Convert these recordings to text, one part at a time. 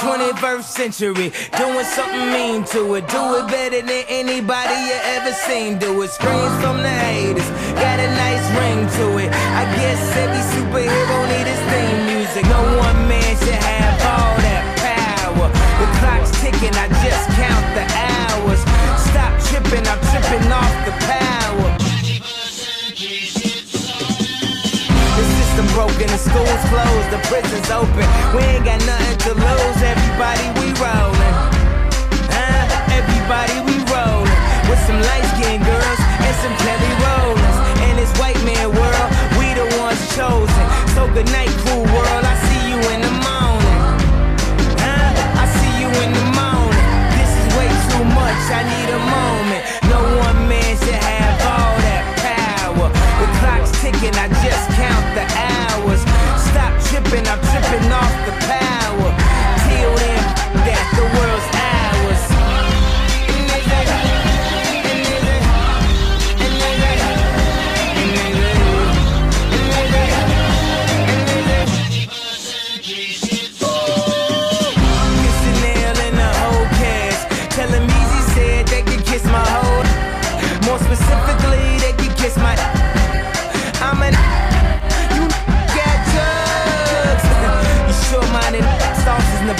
21st century. Doing something mean to it. Do it better than anybody you ever seen. Do it. Screams from the haters. Got a nice ring to it. I guess every superhero need his theme music. No one man should have all that power. The clock's ticking. I just count the hours. Stop tripping. I'm tripping off the power. The system broken, the schools closed, the prisons open. We ain't got nothing to lose. Everybody, we rollin'. Huh? Everybody, we rollin'. With some light skinned girls and some Kelly Rollins. In this white man world, we the ones chosen. So good night, cool world. I see you in the morning.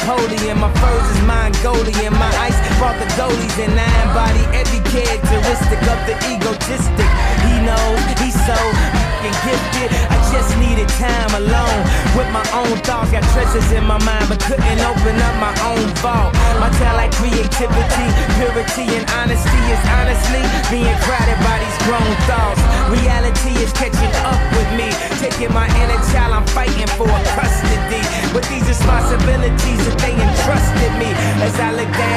Napoleon. My furs is Mongolian. My ice brought the goalies and I embody every characteristic of the egotistic. He knows he's so fucking gifted. I just needed time alone with my own thoughts. Got treasures in my mind, but couldn't open up my own vault. My talent, creativity, purity, and honesty is honestly being crowded by these grown thoughts. Reality is catching up with me, taking my inner child. I'm fighting for a custody with these responsibilities that they entrusted me. As I look down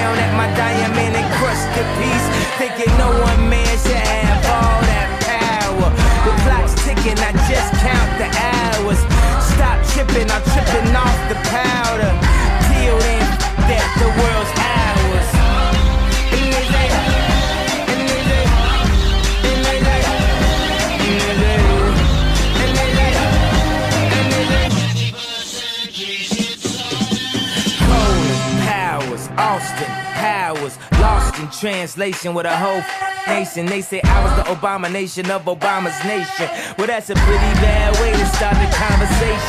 Powers, Austin, Powers, lost in translation with a whole nation. They say I was the Obama nation of Obama's nation. Well, that's a pretty bad way to start the conversation.